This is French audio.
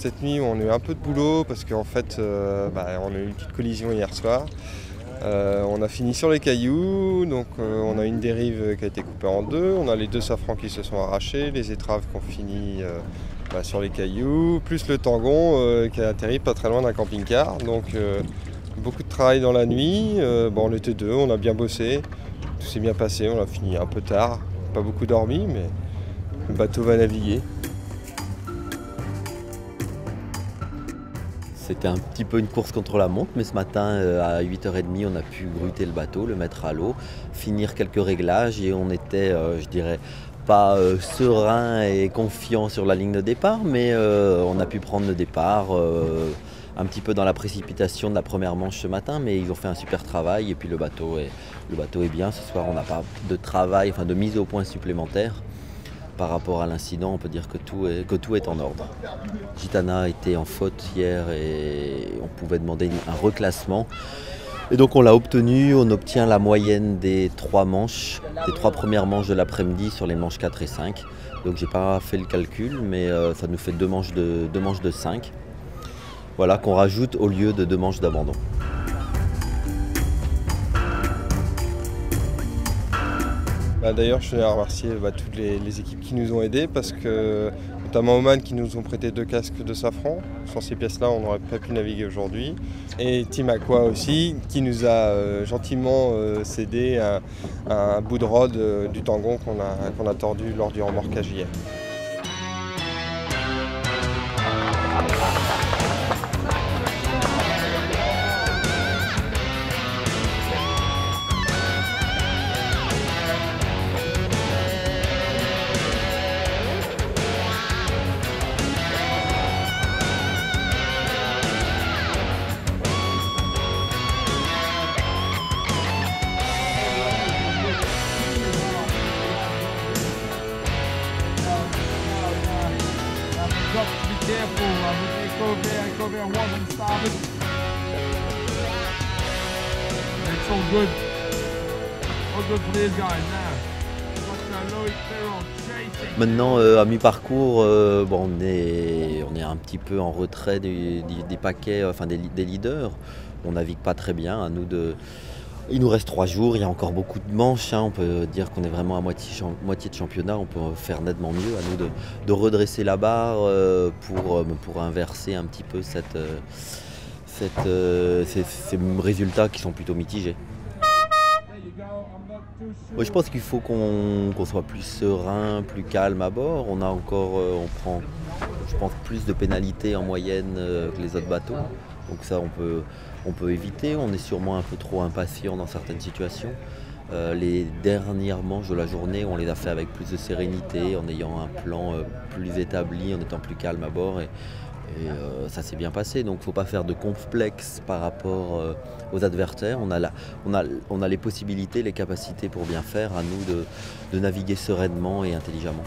cette nuit, on a eu un peu de boulot parce qu'en fait, bah, on a eu une petite collision hier soir. on a fini sur les cailloux, donc on a une dérive qui a été coupée en deux, on a les deux safrans qui se sont arrachés, les étraves qui ont fini bah, sur les cailloux, plus le tangon qui a atterri pas très loin d'un camping-car. Donc beaucoup de travail dans la nuit, bon, on était deux, on a bien bossé, tout s'est bien passé, on a fini un peu tard, pas beaucoup dormi, mais le bateau va naviguer. C'était un petit peu une course contre la montre, mais ce matin euh, à 8h30, on a pu gruter le bateau, le mettre à l'eau, finir quelques réglages et on était, euh, je dirais, pas euh, serein et confiant sur la ligne de départ, mais on a pu prendre le départ un petit peu dans la précipitation de la première manche ce matin, mais ils ont fait un super travail et puis le bateau est, le bateau est bien. Ce soir, on n'a pas de travail, enfin de mise au point supplémentaire par rapport à l'incident, on peut dire que tout, est, en ordre. Gitana était en faute hier et on pouvait demander un reclassement. Et donc on l'a obtenu, on obtient la moyenne des trois manches, des trois premières manches de l'après-midi sur les manches 4 et 5. Donc j'ai pas fait le calcul, mais euh, ça nous fait deux manches de, deux manches de 5. Voilà, qu'on rajoute au lieu de deux manches d'abandon. Bah, d'ailleurs, je tenais à remercier bah, toutes les, équipes qui nous ont aidés parce que, notamment Oman qui nous ont prêté deux casques de safran. Sans ces pièces-là, on n'aurait pas pu naviguer aujourd'hui. Et Team Aqua aussi qui nous a euh, gentiment euh, cédé un, bout de rod euh, du tangon qu'on a, a tordu lors du remorquage hier. Maintenant, euh, à mi-parcours, euh, on, est, un petit peu en retrait des, paquets, enfin des, leaders. On navigue pas très bien. À nous de, il nous reste trois jours, il y a encore beaucoup de manches. Hein. On peut dire qu'on est vraiment à moitié, de championnat. On peut faire nettement mieux. À nous de, redresser la barre euh, pour, pour inverser un petit peu cette, ces, résultats qui sont plutôt mitigés je pense qu'il faut qu'on soit plus serein, plus calme à bord. On a encore, euh, prend, plus de pénalités en moyenne euh, que les autres bateaux. Donc ça, on peut, éviter. On est sûrement un peu trop impatient dans certaines situations. Euh, les dernières manches de la journée, on les a fait avec plus de sérénité, en ayant un plan plus établi, en étant plus calme à bord. Et, euh, ça s'est bien passé, donc il ne faut pas faire de complexe par rapport euh, aux adversaires. On a, les possibilités, les capacités pour bien faire, à nous de naviguer sereinement et intelligemment.